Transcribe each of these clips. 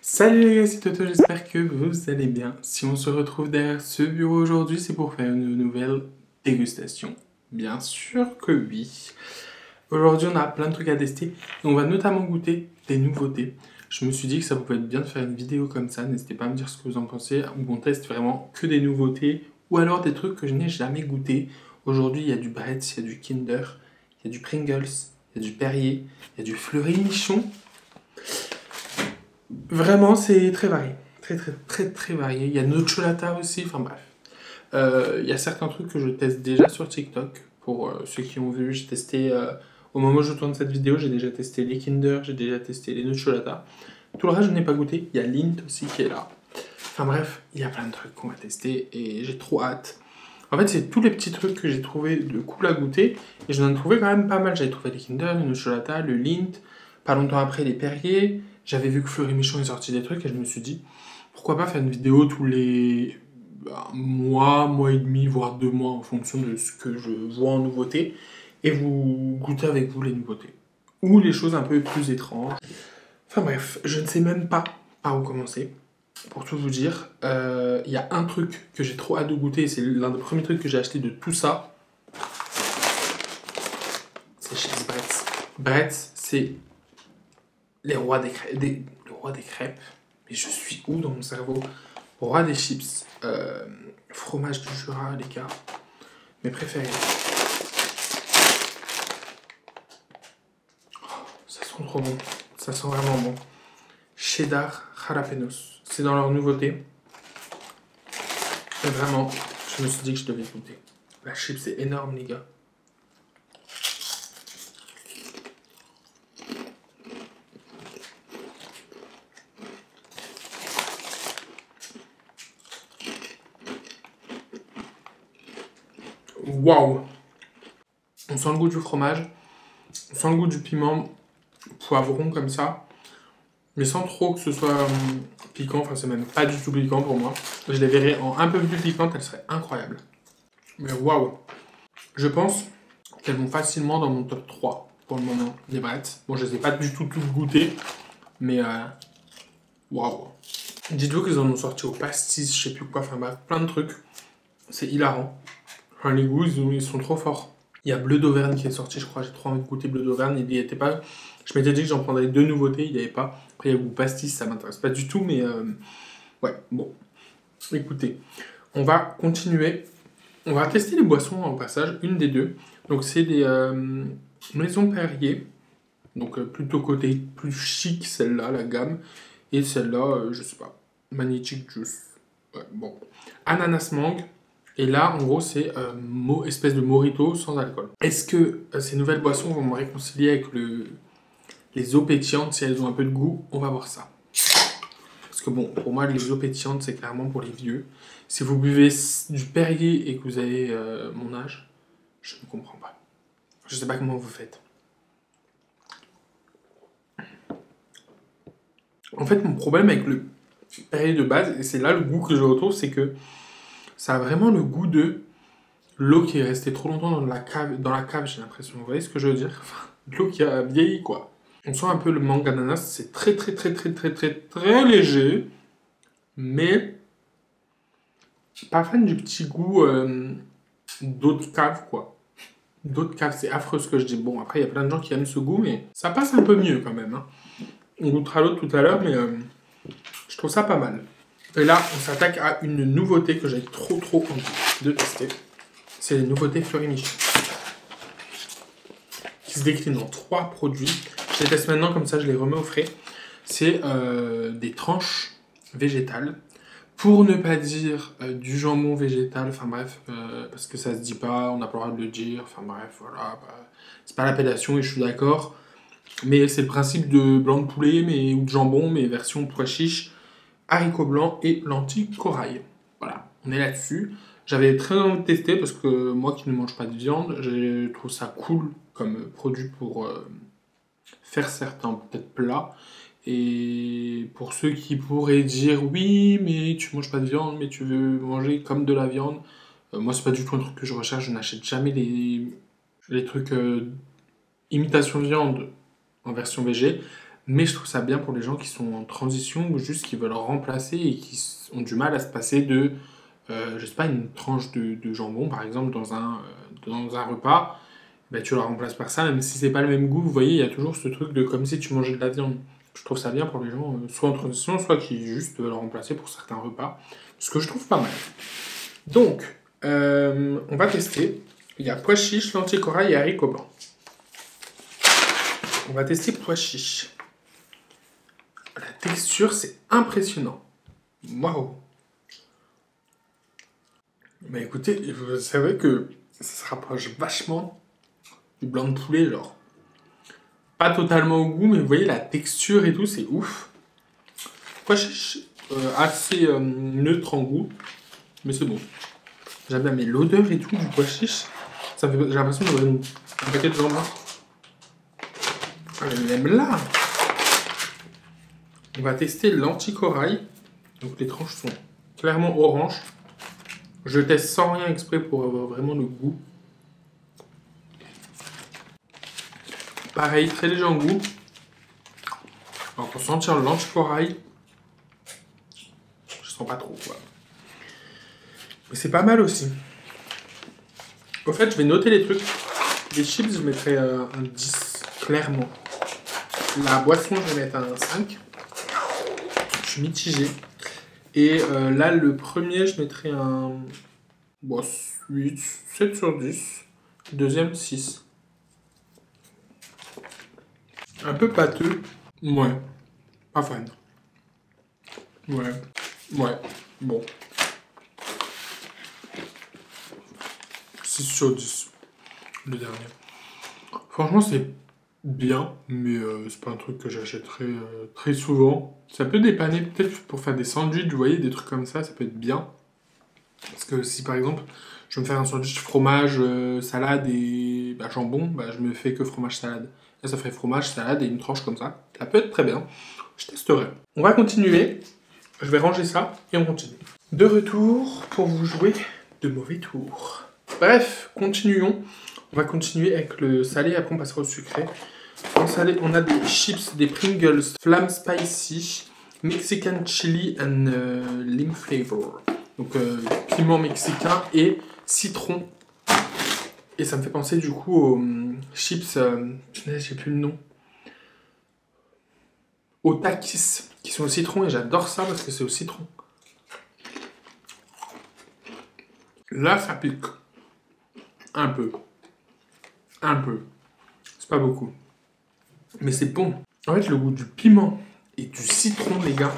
Salut les gars, c'est Toto, j'espère que vous allez bien. Si on se retrouve derrière ce bureau aujourd'hui, c'est pour faire une nouvelle dégustation. Bien sûr que oui. Aujourd'hui, on a plein de trucs à tester. On va notamment goûter des nouveautés. Je me suis dit que ça pouvait être bien de faire une vidéo comme ça. N'hésitez pas à me dire ce que vous en pensez. On teste vraiment que des nouveautés ou alors des trucs que je n'ai jamais goûté. Aujourd'hui, il y a du Bretz, il y a du Kinder, il y a du Pringles, il y a du Perrier, il y a du Fleury Michon. Vraiment, c'est très varié. Très, très, très, très varié. Il y a Nocciolata aussi. Enfin bref. Euh, il y a certains trucs que je teste déjà sur TikTok. Pour euh, ceux qui ont vu, j'ai testé. euh, au moment où je tourne cette vidéo, j'ai déjà testé les Kinder, j'ai déjà testé les Nocciolata. Tout le reste, je n'ai pas goûté. Il y a Lint aussi qui est là. Enfin bref, il y a plein de trucs qu'on va tester et j'ai trop hâte. En fait, c'est tous les petits trucs que j'ai trouvé de cool à goûter et j'en ai trouvé quand même pas mal. J'avais trouvé les Kinder, le Nocciolata, le Lint. Pas longtemps après, les Perrier. J'avais vu que Fleury Michon est sorti des trucs et je me suis dit pourquoi pas faire une vidéo tous les bah, mois, mois et demi, voire deux mois en fonction de ce que je vois en nouveauté et vous goûter avec vous les nouveautés ou les choses un peu plus étranges. Enfin bref, je ne sais même pas par où commencer. Pour tout vous dire, euh, il y a un truc que j'ai trop hâte de goûter, c'est l'un des premiers trucs que j'ai acheté de tout ça. C'est chez Bretz. Bretz, c'est les rois des crêpes. Le roi des crêpes. Mais je suis où dans mon cerveau? Roi des chips. Euh, fromage du Jura, les gars. Mes préférés. Oh, ça sent trop bon. Ça sent vraiment bon. Cheddar jalapenos. C'est dans leur nouveauté. Et vraiment, je me suis dit que je devais goûter. La chip, c'est énorme, les gars. Waouh On sent le goût du fromage, on sent le goût du piment, poivron comme ça, mais sans trop que ce soit hum, piquant, enfin c'est même pas du tout piquant pour moi. Je les verrais en un peu plus piquante, elles seraient incroyables. Mais waouh Je pense qu'elles vont facilement dans mon top 3 pour le moment, les brettes. Bon, je les ai pas du tout toutes goûtées, mais euh, waouh Dites-vous qu'ils en ont sorti au pastis, je sais plus quoi, enfin bref, plein de trucs. C'est hilarant. Les goûts, ils, sont trop forts. Il y a Bleu d'Auvergne qui est sorti, je crois. J'ai trop envie de goûter Bleu d'Auvergne. Il y était pas. Je m'étais dit que j'en prendrais deux nouveautés, il n'y avait pas. Après, il y a goût pastis, ça m'intéresse pas du tout, mais euh, ouais, bon. Écoutez, on va continuer. On va tester les boissons en passage, une des deux. Donc, c'est des euh, Maison Perrier. Donc, euh, plutôt côté plus chic, celle-là, la gamme. Et celle-là, euh, je sais pas, Magnetic Juice. Ouais, bon. Ananas mangue. Et là, en gros, c'est euh, espèce de morito sans alcool. Est-ce que euh, ces nouvelles boissons vont me réconcilier avec le, les eaux pétillantes si elles ont un peu de goût? On va voir ça. Parce que bon, pour moi, les eaux pétillantes, c'est clairement pour les vieux. Si vous buvez du Perrier et que vous avez euh, mon âge, je ne comprends pas. Je sais pas comment vous faites. En fait, mon problème avec le Perrier de base, et c'est là le goût que je retrouve, c'est que ça a vraiment le goût de l'eau qui est restée trop longtemps dans la cave, dans la cave j'ai l'impression. Vous voyez ce que je veux dire? L'eau qui a vieilli, quoi. On sent un peu le mangue ananas, c'est très très très très très très très léger, mais je suis pas fan du petit goût euh, d'eau de cave, quoi. D'eau de cave, c'est affreux ce que je dis. Bon, après, il y a plein de gens qui aiment ce goût, mais ça passe un peu mieux quand même. hein. On goûtera l'autre tout à l'heure, mais euh, je trouve ça pas mal. Et là, on s'attaque à une nouveauté que j'ai trop trop envie de tester. C'est les nouveautés Fleury Michon. Qui se déclinent en trois produits. Je les teste maintenant, comme ça je les remets au frais. C'est euh, des tranches végétales. Pour ne pas dire euh, du jambon végétal, enfin bref, euh, parce que ça se dit pas, on n'a pas le droit de le dire, enfin bref, voilà. bah, c'est pas l'appellation et je suis d'accord. Mais c'est le principe de blanc de poulet mais, ou de jambon, mais version pois chiche haricots blancs et lentilles corail. Voilà, on est là-dessus. J'avais très envie de tester parce que moi qui ne mange pas de viande, je trouve ça cool comme produit pour euh, faire certains peut-être plats. Et pour ceux qui pourraient dire oui, mais tu manges pas de viande, mais tu veux manger comme de la viande, euh, moi c'est pas du tout un truc que je recherche. Je n'achète jamais les, trucs euh, imitation viande en version végé. Mais je trouve ça bien pour les gens qui sont en transition ou juste qui veulent remplacer et qui ont du mal à se passer de, euh, je sais pas, une tranche de, jambon par exemple dans un, euh, dans un repas. Ben, tu la remplaces par ça, même si c'est pas le même goût. Vous voyez, il y a toujours ce truc de comme si tu mangeais de la viande. Je trouve ça bien pour les gens, euh, soit en transition, soit qui juste veulent remplacer pour certains repas. Ce que je trouve pas mal. Donc, on va tester. Il y a pois chiche, lentilles corail et haricots blancs. On va tester pois chiche. La texture, c'est impressionnant. Waouh Mais écoutez, vous savez que ça se rapproche vachement du blanc de poulet, genre. Pas totalement au goût, mais vous voyez la texture et tout, c'est ouf. Pois chiche, euh, assez euh, neutre en goût, mais c'est bon. J'aime bien, mais l'odeur et tout du pois chiche, ça fait, j'ai l'impression d'avoir un paquet de jambon. Ah, même là On va tester l'anti-corail. Donc les tranches sont clairement orange. Je teste sans rien exprès pour avoir vraiment le goût. Pareil, très léger en goût. Alors pour sentir l'anti-corail, je sens pas trop quoi. Mais c'est pas mal aussi. Au fait, je vais noter les trucs. Les chips, je mettrai euh, un 10, clairement. La boisson, je vais mettre un 5. Mitigé. Et euh, là, le premier, je mettrai un 8, 7 sur 10. Deuxième, 6. Un peu pâteux. Ouais. Pas fan. Ouais. Ouais. Bon. 6 sur 10. Le dernier. Franchement, c'est bien, mais euh, c'est pas un truc que j'achèterai euh, très souvent. Ça peut dépanner peut-être pour faire des sandwichs, vous voyez, des trucs comme ça, ça peut être bien. Parce que si par exemple, je veux me faire un sandwich fromage, euh, salade et bah, jambon, bah, je me fais que fromage salade. Là, ça ferait fromage, salade et une tranche comme ça. Ça peut être très bien. Je testerai. On va continuer. Je vais ranger ça et on continue. De retour pour vous jouer de mauvais tours. Bref, continuons. On va continuer avec le salé, après on passera au sucré. On a des chips, des Pringles, Flam Spicy, Mexican Chili and euh, Lime Flavor. Donc euh, piment mexicain et citron. Et ça me fait penser du coup aux hum, chips, euh, j'ai plus le nom, aux takis qui sont au citron et j'adore ça parce que c'est au citron. Là, ça pique. Un peu. Un peu. C'est pas beaucoup. Mais c'est bon. En fait, le goût du piment et du citron, les gars,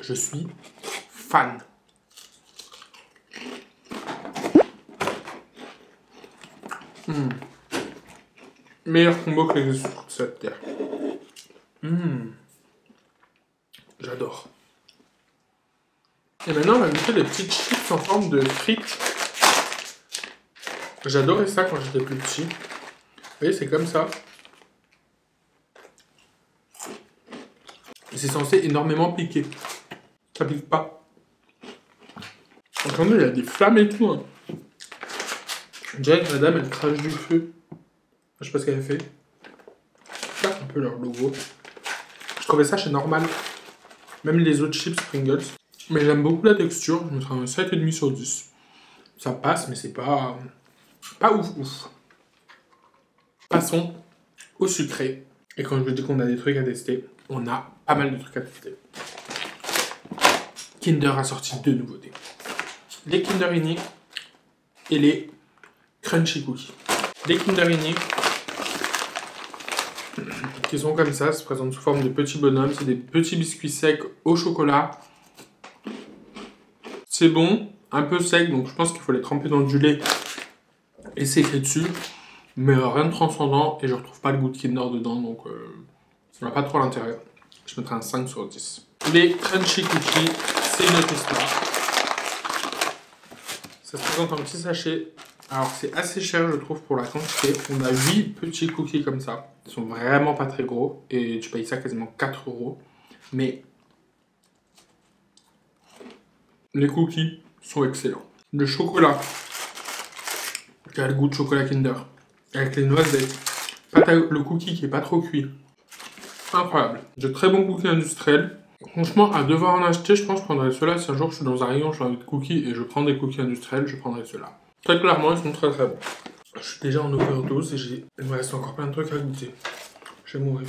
je suis fan. Hmm. Meilleur combo que les sur cette terre. Hmm. J'adore. Et maintenant, on va mettre des petites chips en forme de frites. J'adorais ça quand j'étais plus petit. Vous voyez, c'est comme ça. C'est censé énormément piquer. Ça pique pas. Entendez, il y a des flammes et tout. Hein. On dirait que madame, elle crache du feu. Je sais pas ce qu'elle a fait. C'est un peu leur logo. Je trouvais ça chez Normal. Même les autres chips Pringles. Mais j'aime beaucoup la texture. Je mettrais un 7,5 sur 10. Ça passe, mais c'est pas... Pas ouf ouf. Passons au sucré. Et quand je vous dis qu'on a des trucs à tester, on a pas mal de trucs à tester. Kinder a sorti deux nouveautés. Les Kinder Ini et les Crunchy Cookies. Les Kinder Ini, qui sont comme ça, se présentent sous forme de petits bonhommes. C'est des petits biscuits secs au chocolat. C'est bon, un peu sec, donc je pense qu'il faut les tremper dans du lait et écrit dessus. Mais rien de transcendant et je retrouve pas le goût de Kinder dedans, donc euh, ça n'a pas trop l'intérêt. Je mettrai un 5 sur 10. Les Crunchy Cookies, c'est une autre histoire. Ça se présente en petit sachet. Alors c'est assez cher je trouve pour la quantité. On a 8 petits cookies comme ça. Ils sont vraiment pas très gros. Et tu payes ça quasiment 4 euros. Mais les cookies sont excellents. Le chocolat qui a le goût de chocolat Kinder. Avec les noisettes. Le cookie qui est pas trop cuit. Incroyable. De très bons cookies industriels. Franchement, à devoir en acheter, je pense que je prendrais ceux-là. Si un jour je suis dans un rayon, j'ai envie de cookies et je prends des cookies industriels, je prendrais ceux-là. Très clairement, ils sont très très bons. Je suis déjà en overdose et il me reste encore plein de trucs à goûter. Je vais mourir.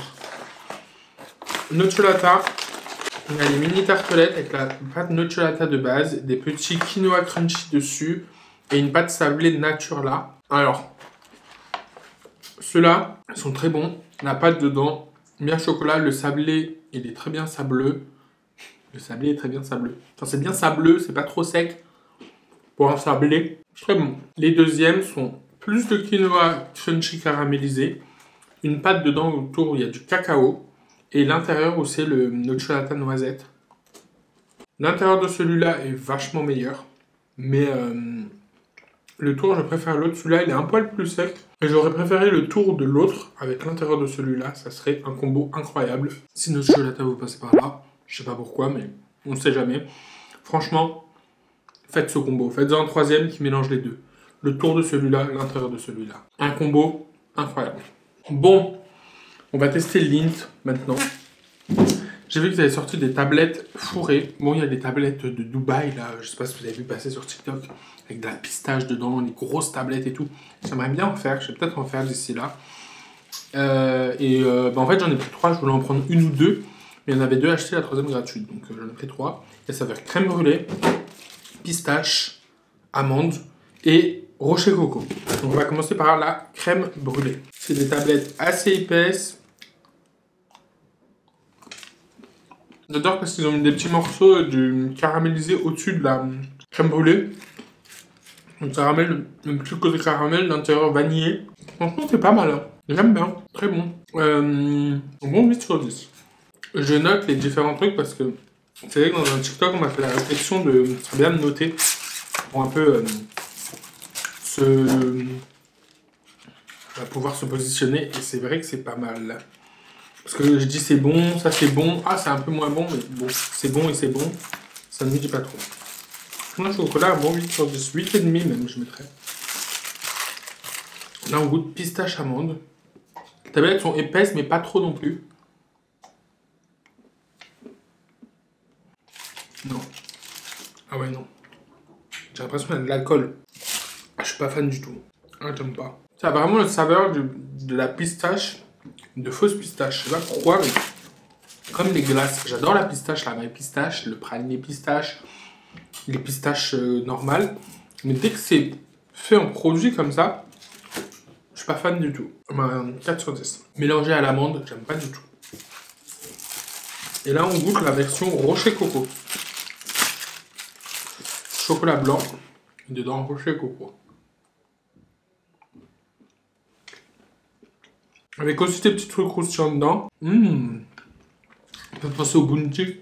Nocciolata. On a les mini tartelettes avec la pâte nocciolata de base, des petits quinoa crunchy dessus et une pâte sablée nature là. Alors, ceux-là sont très bons. La pâte dedans, bien chocolat, le sablé, il est très bien sableux. Le sablé est très bien sableux. Enfin, c'est bien sableux, c'est pas trop sec pour un sablé. Très bon. Les deuxièmes sont plus de quinoa crunchy caramélisé, une pâte dedans autour où il y a du cacao, et l'intérieur où c'est le nocciolata noisette. L'intérieur de celui-là est vachement meilleur, mais euh, le tour, je préfère l'autre. Celui-là, il est un poil plus sec. Et j'aurais préféré le tour de l'autre avec l'intérieur de celui-là. Ça serait un combo incroyable. Si Nocciolata vous passez par là, je sais pas pourquoi, mais on ne sait jamais. Franchement, faites ce combo. Faites-en un troisième qui mélange les deux. Le tour de celui-là, l'intérieur de celui-là. Un combo incroyable. Bon, on va tester l'Int maintenant. J'ai vu que vous avez sorti des tablettes fourrées. Bon, il y a des tablettes de Dubaï, là. Je sais pas si vous avez vu passer sur TikTok. Avec de la pistache dedans, des grosses tablettes et tout. J'aimerais bien en faire. Je vais peut-être en faire d'ici là. Euh, et euh, bah, en fait, j'en ai pris trois. Je voulais en prendre une ou deux. Mais il y en avait deux achetées, la troisième gratuite. Donc, euh, j'en ai pris trois. Et ça être crème brûlée, pistache, amande et rocher coco. Donc, on va commencer par la crème brûlée. C'est des tablettes assez épaisses J'adore parce qu'ils ont mis des petits morceaux de caramélisé au-dessus de la crème brûlée. Ça ramène le petit côté caramel, l'intérieur vanillé. Franchement, c'est pas mal. Hein. J'aime bien. Très bon. Euh, bon 8 sur 10. Je note les différents trucs parce que c'est vrai que dans un TikTok, on m'a fait la réflexion de bien noter pour un peu euh, se pouvoir se positionner. Et c'est vrai que c'est pas mal. Parce que je dis c'est bon, ça c'est bon, ah c'est un peu moins bon, mais bon, c'est bon et c'est bon, ça ne me dit pas trop. Moi, chocolat, bon 8 sur 10, 8,5 même, je mettrais. Là, on goûte pistache amande. Les tablettes sont épaisses, mais pas trop non plus. Non. Ah ouais, non. J'ai l'impression qu'il y a de l'alcool. Ah, je suis pas fan du tout. Ah, j'aime pas. Ça a vraiment le saveur de, de la pistache de fausses pistaches. Je sais pas pourquoi, mais comme les glaces. J'adore la pistache, la vraie pistache, le praliné pistache, les pistaches euh, normales. Mais dès que c'est fait en produit comme ça, je suis pas fan du tout. 4 sur 10. Mélangé à l'amande, j'aime pas du tout. Et là, on goûte la version rocher coco. Chocolat blanc. Dedans, rocher coco. Avec aussi des petits trucs croustillants dedans. Mmh. On peut passer au bounty.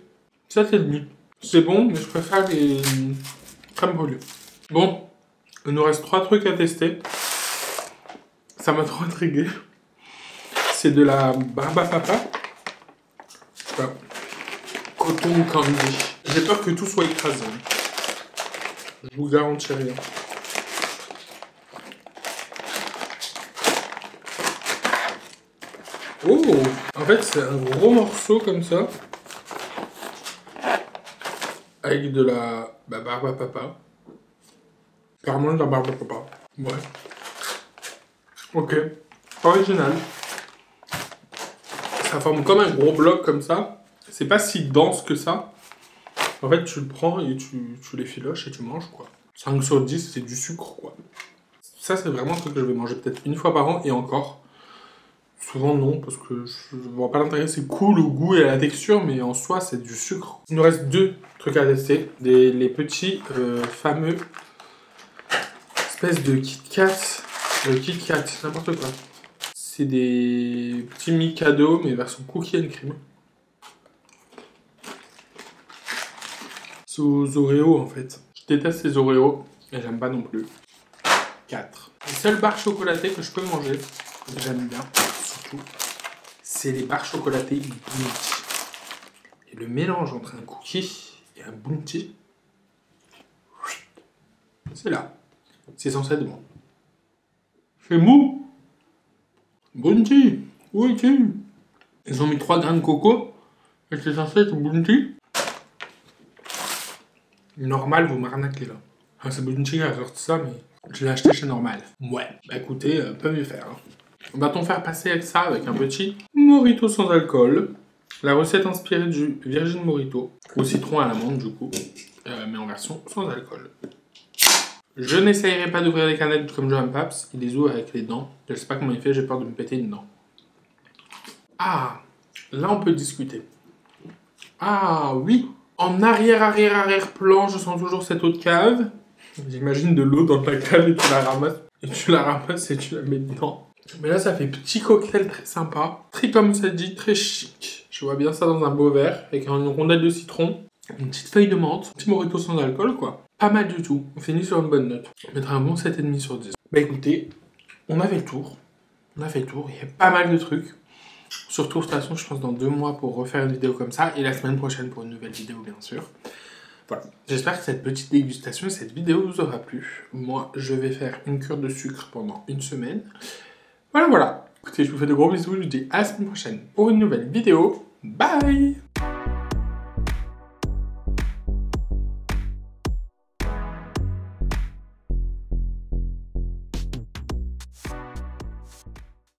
Ça, c'est demi. C'est bon, mais je préfère les crèmes brûlées. Bon, il nous reste trois trucs à tester. Ça m'a trop intrigué. C'est de la barba papa. Enfin, coton candy. J'ai peur que tout soit écrasé. Je vous garantis rien. Oh En fait, c'est un gros morceau comme ça. Avec de la barbe à papa. Carrément de la barbe à papa. Ouais. Ok. Original. Ça forme comme un gros bloc comme ça. C'est pas si dense que ça. En fait, tu le prends et tu, tu les filoches et tu manges, quoi. 5 sur 10, c'est du sucre, quoi. Ça, c'est vraiment un truc que je vais manger peut-être une fois par an et encore. Souvent non, parce que je vois pas l'intérêt, c'est cool au goût et à la texture, mais en soi c'est du sucre. Il nous reste deux trucs à tester, des, les petits euh, fameux espèces de Kit Kat, euh, Kit Kat, n'importe quoi. C'est des petits Mikado, mais version cookie and cream. C'est aux Oreos en fait. Je déteste les Oreos, et j'aime pas non plus. 4. Les seules barres chocolatées que je peux manger, j'aime bien c'est les barres chocolatées Bounty. Et le mélange entre un cookie et un Bounty, c'est là. C'est censé être bon. C'est mou. Bounty, où es-tu Ils ont mis 3 grains de coco. Et c'est censé être bounty. Normal, vous m'arnaquez là. C'est bounty qui a sorti ça, mais je l'ai acheté chez Normal. Ouais, bah écoutez, euh, peut mieux faire. hein. Va-t-on faire passer avec ça, avec un petit Morito sans alcool? La recette inspirée du Virgin Morito, au citron à l'amande du coup, euh, mais en version sans alcool. Je n'essayerai pas d'ouvrir les canettes comme Johan Paps, il les ouvre avec les dents. Je sais pas comment il fait, j'ai peur de me péter une dent. Ah, là on peut discuter. Ah oui, en arrière, arrière, arrière plan, je sens toujours cette eau de cave. J'imagine de l'eau dans ta cave et tu la ramasses. Et tu la ramasses et tu la mets dedans. Mais là, ça fait petit cocktail très sympa. Très comme ça dit, très chic. Je vois bien ça dans un beau verre avec une rondelle de citron, une petite feuille de menthe, un petit morito sans alcool, quoi. Pas mal du tout. On finit sur une bonne note. On mettra un bon 7,5 sur 10. Bah écoutez, on a fait le tour. On a fait le tour. Il y a pas mal de trucs. Surtout, de toute façon, je pense dans deux mois pour refaire une vidéo comme ça. Et la semaine prochaine pour une nouvelle vidéo, bien sûr. Voilà. J'espère que cette petite dégustation, cette vidéo vous aura plu. Moi, je vais faire une cure de sucre pendant une semaine. Voilà, voilà. Écoutez, je vous fais de gros bisous. Je vous dis à la semaine prochaine pour une nouvelle vidéo. Bye